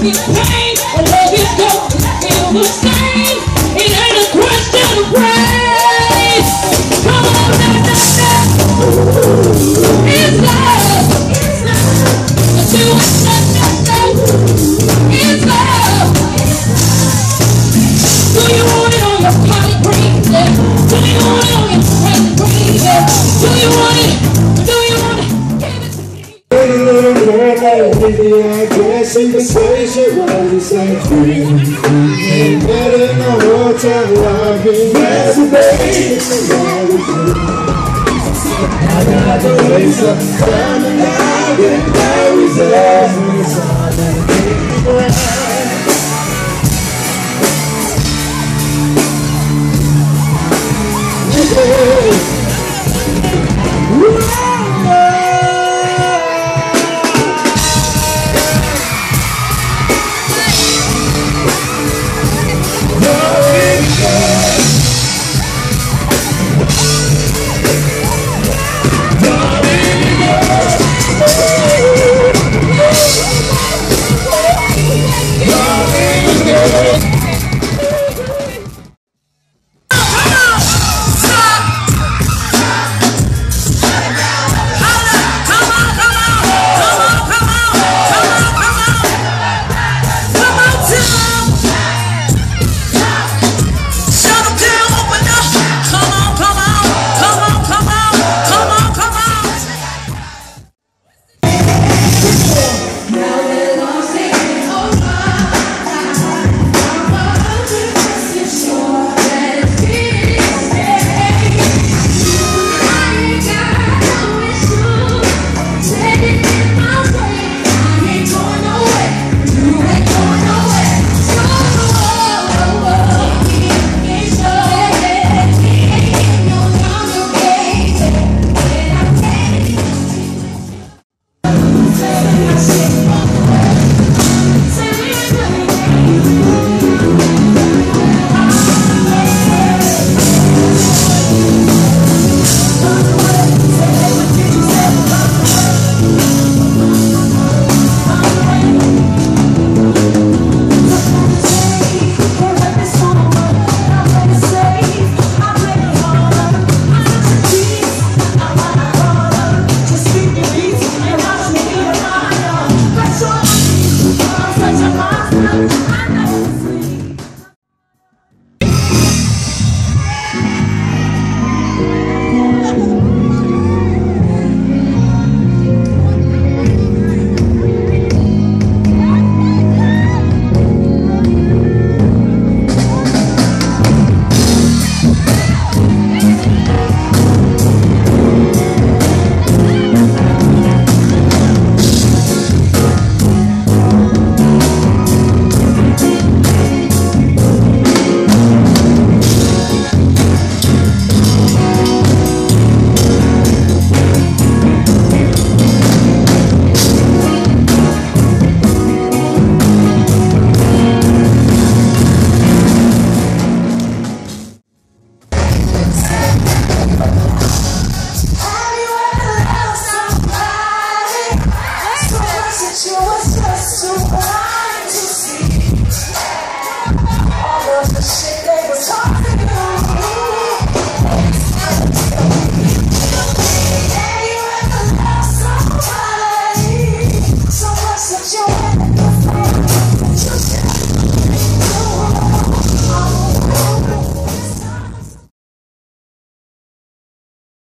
feel pain. When love is gone, feel the same. Like Lizzie, I guess you could say she was the same queen. Ain't better in the been masturbating. I got the ways of and now is all